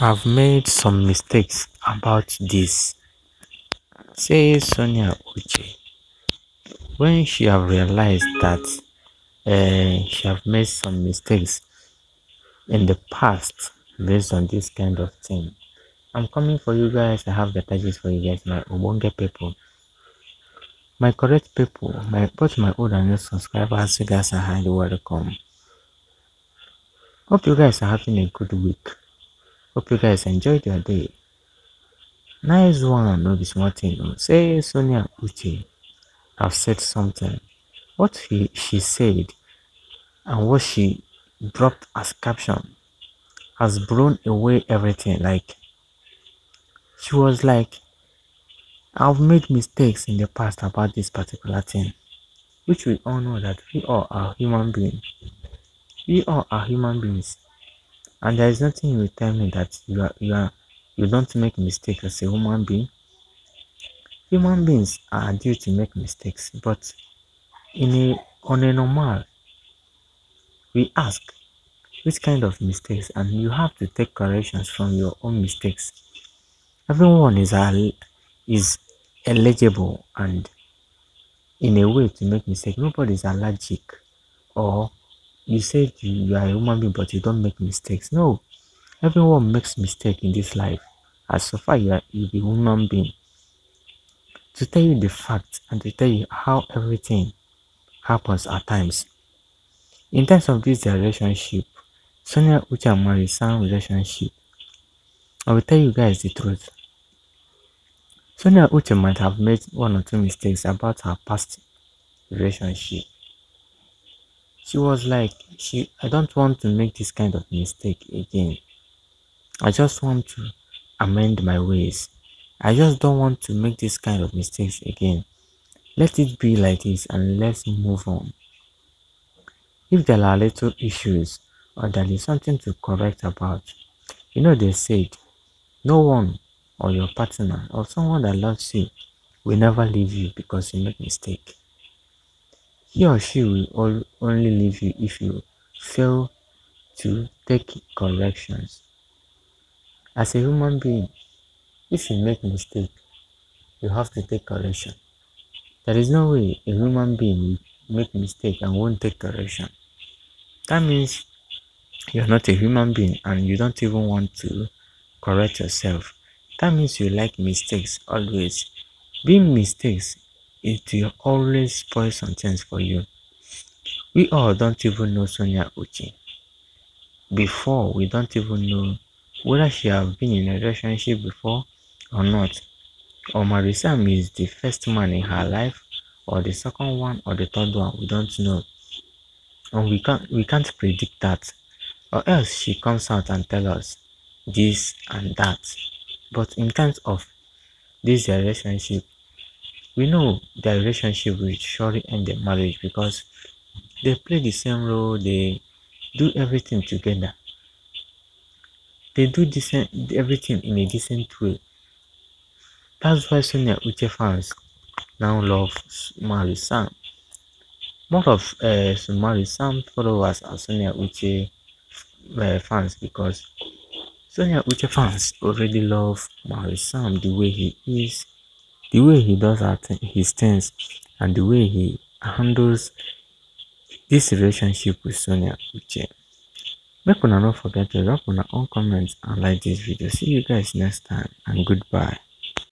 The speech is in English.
I've made some mistakes about this, says Sonia Uche. When she have realized that uh, she have made some mistakes in the past based on this kind of thing. I'm coming for you guys. I have better news for you guys, my Ubonga people. My correct people, my both my old and new subscribers, you guys are highly welcome. Hope you guys are having a good week. Hope you guys enjoyed your day. Nice one, no be thing. Say Sonia Uche have said something. What he, she said and what she dropped as caption has blown away everything. Like she was like, I've made mistakes in the past about this particular thing, which we all know that we all are human beings. We all are human beings and there is nothing tell me that you are you are you don't make mistakes as a human being. Human beings are due to make mistakes but in a on a normal we ask which kind of mistakes? And you have to take corrections from your own mistakes. Everyone is al- is eligible and in a way to make mistakes. Nobody is allergic or you said you, you are a human being but you don't make mistakes. No. Everyone makes mistake in this life. As so far you are you human being. To tell you the fact and to tell you how everything happens at times. In terms of this relationship sonia uche and Maurice Sam relationship i will tell you guys the truth. Sonia uche might have made one or two mistakes about her past relationship she was like she i don't want to make this kind of mistake again. I just want to amend my ways. I just don't want to make this kind of mistakes again. Let it be like this and let's move on. If there are little issues or there is something to correct about you know they said no one or your partner or someone that loves you will never leave you because you make mistake he or she will only leave you if you fail to take corrections. As a human being, if you make mistake, you have to take correction. There is no way a human being will make mistake and won't take correction. That means you're not a human being and you don't even want to correct yourself. That means you like mistakes always. Being mistakes it will always spoil some things for you. We all don't even know Sonia Uche. Before, we don't even know whether she have been in a relationship before or not. Or Maurice Sam is the first man in her life, or the second one, or the third one. We don't know, and we can't we can't predict that. Or else she comes out and tell us this and that. But in terms of this relationship, we know their relationship will surely end their marriage because they play the same role, they do everything together. They do decent, everything in a decent way. That's why Sonia Uche fans now love Sumari Sam. More of uh, Sam followers are Sonia Uche uh, fans because Sonia Uche fans already love Maurice Sam the way he is the way he does his things and the way he handles this relationship with Sonia Uche. Make una not forget to drop on own comments and like this video. See you guys next time and goodbye.